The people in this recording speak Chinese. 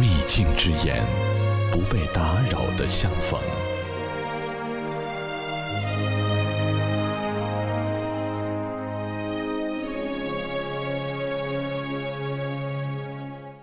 秘境之眼不被打扰的相逢。